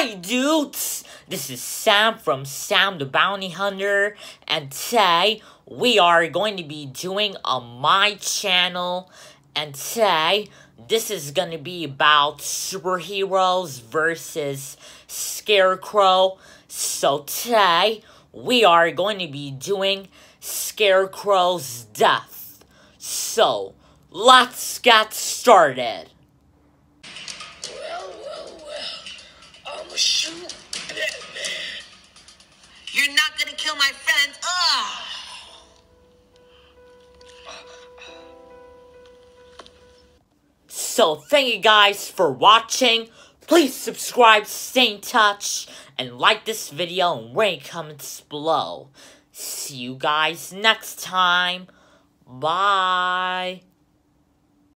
Hi dudes! This is Sam from Sam the Bounty Hunter and today we are going to be doing on my channel and today this is going to be about superheroes versus Scarecrow. So today we are going to be doing Scarecrow's death. So let's get started. Shoot You're not gonna kill my friends. Ugh. So thank you guys for watching. Please subscribe, stay in touch, and like this video and rate comments below. See you guys next time. Bye.